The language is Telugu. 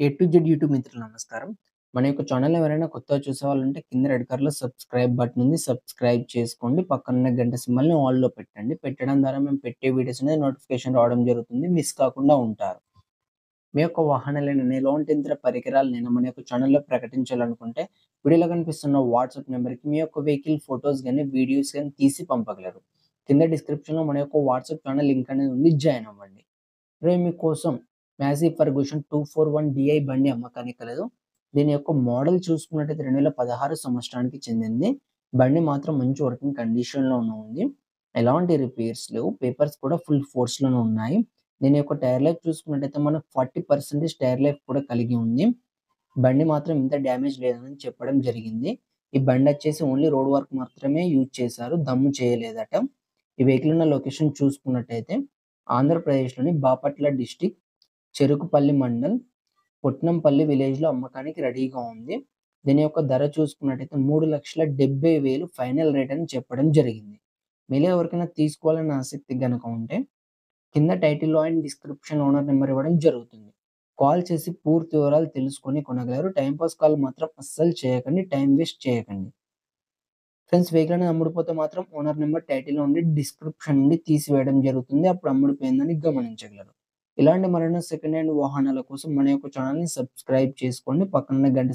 ఏ టు జెడ్ యూట్యూబ్ మిత్రులు నమస్కారం. మన యొక్క ఛానల్ ఎవరైనా కొత్తగా చూసేవాళ్ళంటే కింద రెడ్ కలర్‌లో సబ్స్క్రైబ్ బటన్ ఉంది. సబ్స్క్రైబ్ చేసుకోండి. పక్కన గంట సింబల్‌ని ఆల్‌లో పెట్టండి. పెట్టడం ద్వారా మేము పెట్టే వీడియోస్ అనేది నోటిఫికేషన్ రావడం జరుగుతుంది. మిస్ కాకుండా ఉంటారు. మీ యొక్క వాహనాలైన ఎలాంటి పరికరాలు నేను మన యొక్క ఛానల్లో ప్రకటించాలనుకుంటే వీడియోలో కనిపిస్తున్న వాట్సాప్ నెంబర్కి మీ యొక్క వెహికల్ ఫోటోస్ కానీ వీడియోస్ కానీ తీసి పంపగలరు. కింద డిస్క్రిప్షన్‌లో మన యొక్క వాట్సాప్ ఛానల్ లింక్ అనేది ఉంది. జాయిన్ అవ్వండి. రే మీకోసం మ్యాసీ ఫర్గూసన్ 241 డీఐ బండి అమ్మకానికి కలదు. దీని యొక్క మోడల్ చూసుకున్నట్టయితే 2016 సంవత్సరానికి చెందింది. బండి మాత్రం మంచి వర్కింగ్ కండిషన్‌లోనే ఉంది. ఎలాంటి రిపేర్స్ లేవు. పేపర్స్ కూడా ఫుల్ ఫోర్స్‌లోనే ఉన్నాయి. దీని యొక్క టైర్ లైఫ్ చూసుకున్నట్టయితే మనకు 40% టైర్ లైఫ్ కూడా కలిగి ఉంది. బండి మాత్రం ఇంత డ్యామేజ్ లేదని చెప్పడం జరిగింది. ఈ బండి వచ్చేసి ఓన్లీ రోడ్ వర్క్ మాత్రమే యూజ్ చేశారు. దమ్ము చేయలేదట. ఈ వెహికల్ ఉన్న లొకేషన్ చూసుకున్నట్టయితే ఆంధ్రప్రదేశ్‌లోని బాపట్ల డిస్టిక్ చెరుకుపల్లి మండల్ పుట్నంపల్లి విలేజ్‌లో అమ్మకానికి రెడీగా ఉంది. దీని యొక్క ధర చూసుకున్నట్టయితే 3,70,000 ఫైనల్ రేట్ అని చెప్పడం జరిగింది. మీలో ఎవరికైనా తీసుకోవాలని ఆసక్తి కనుక ఉంటే కింద టైటిల్‌లో అండ్ డిస్క్రిప్షన్ ఓనర్ నెంబర్ ఇవ్వడం జరుగుతుంది. కాల్ చేసి పూర్తి వివరాలు తెలుసుకొని కొనగలరు. టైంపాస్ కాల్ మాత్రం అస్సలు చేయకండి. టైం వేస్ట్ చేయకండి. ఫ్రెండ్స్ వెహికల్ అనేది అమ్ముడిపోతే మాత్రం ఓనర్ నెంబర్ టైటిల్‌లో ఉండి డిస్క్రిప్షన్ నుండి తీసివేయడం జరుగుతుంది. అప్పుడు అమ్ముడిపోయిందని గమనించగలరు. ఇలాంటి మరెన్నో సెకండ్ హ్యాండ్ వాహనాల కోసం మన యొక్క ఛానెల్‌ని సబ్స్క్రైబ్ చేసుకోండి. పక్కన గంట